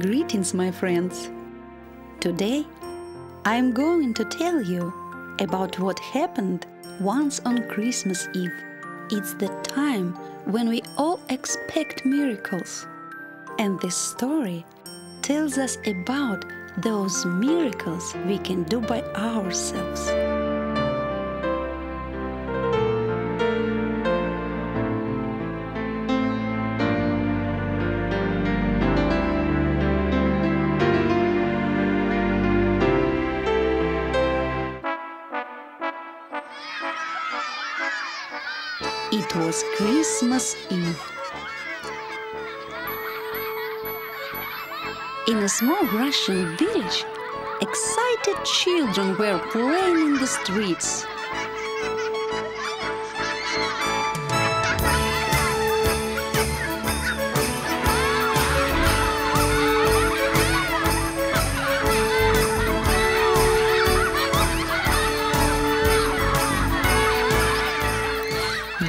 Greetings, my friends. Today, I'm going to tell you about what happened once on Christmas Eve. It's the time when we all expect miracles. And this story tells us about those miracles we can do by ourselves. It was Christmas Eve. In a small Russian village, excited children were playing in the streets.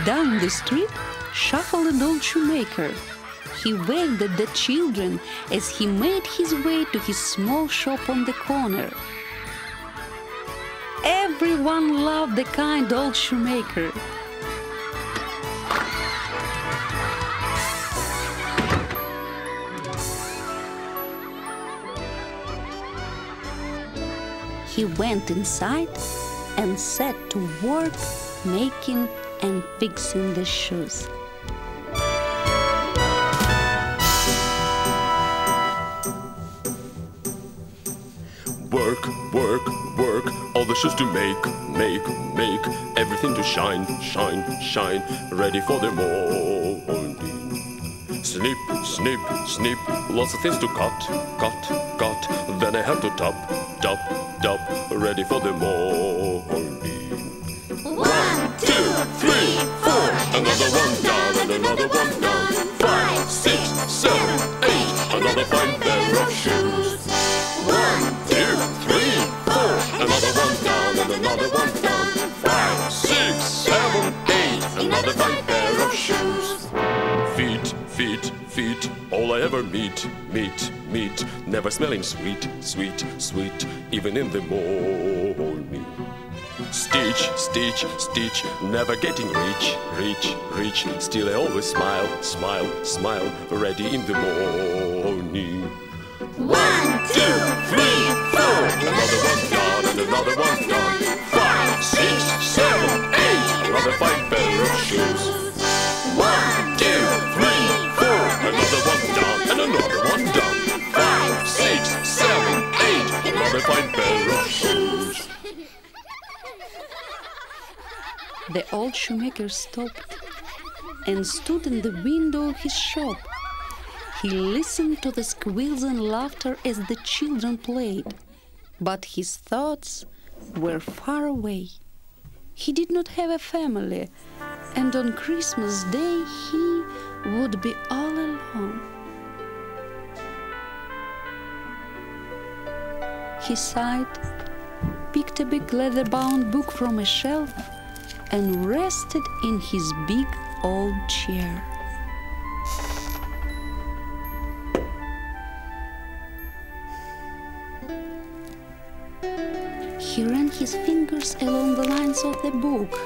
Down the street shuffled an old shoemaker. He waved at the children as he made his way to his small shop on the corner. Everyone loved the kind old shoemaker. He went inside and set to work making and fixing the shoes. Work, work, work, all the shoes to make, make, make, everything to shine, shine, shine, ready for the morning. Snip, snip, snip, lots of things to cut, cut, cut, then I have to top, top, top, ready for the morning. Two, three, four. Another one down and another one down. Five, six, seven, eight, another fine pair of shoes. One, Two, three, four. Another one down and another one down. Five, six, seven, eight. Another fine pair of shoes. Feet, feet, feet. All I ever meet, meet, meet. Never smelling sweet, sweet, sweet. Even in the morning. Stitch, stitch, stitch, never getting rich, rich, rich. Still I always smile, smile, smile, ready in the morning. one, two, three, four. Another one gone, and another one gone. Five, six, seven, eight. Another fine old shoemaker stopped and stood in the window of his shop. He listened to the squeals and laughter as the children played, but his thoughts were far away. He did not have a family, and on Christmas Day he would be all alone. He sighed, picked a big leather bound book from a shelf, and rested in his big old chair. He ran his fingers along the lines of the book.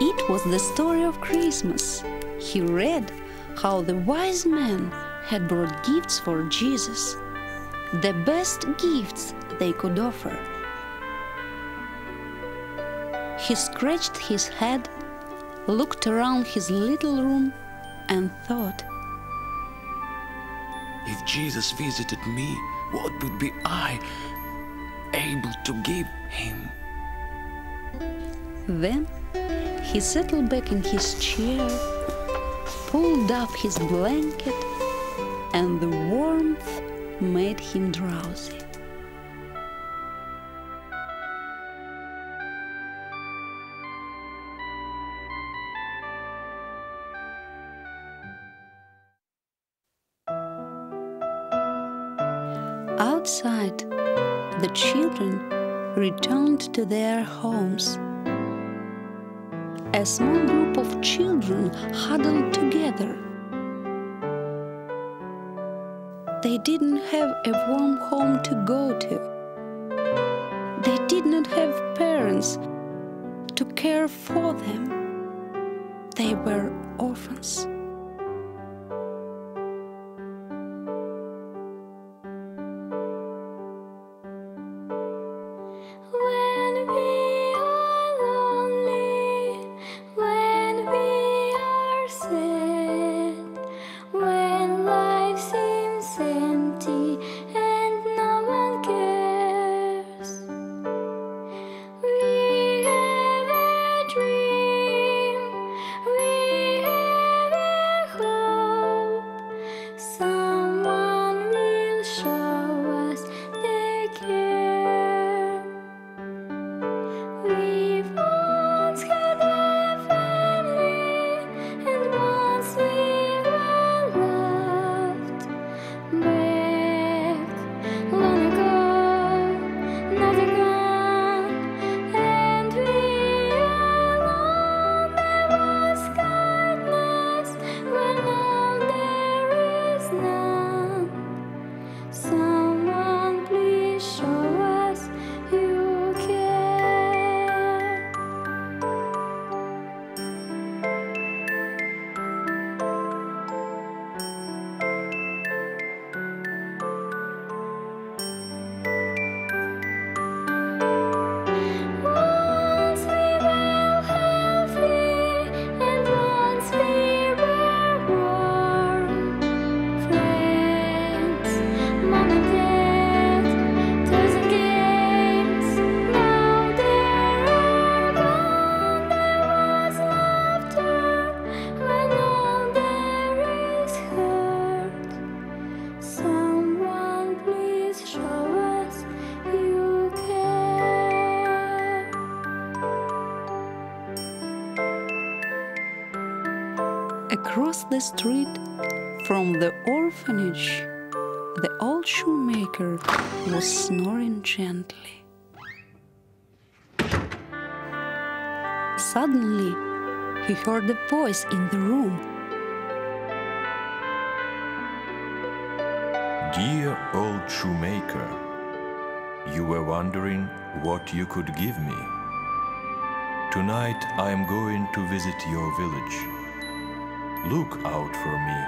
It was the story of Christmas. He read how the wise men had brought gifts for Jesus, the best gifts they could offer. He scratched his head, looked around his little room, and thought, If Jesus visited me, what would be I able to give him? Then he settled back in his chair, pulled up his blanket, and the warmth made him drowsy. outside, the children returned to their homes. A small group of children huddled together. They didn't have a warm home to go to. They did not have parents to care for them. They were orphans. Some across the street from the orphanage, the old shoemaker was snoring gently. Suddenly, he heard a voice in the room. Dear old shoemaker, you were wondering what you could give me. Tonight I am going to visit your village. Look out for me.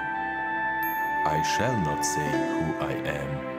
I shall not say who I am.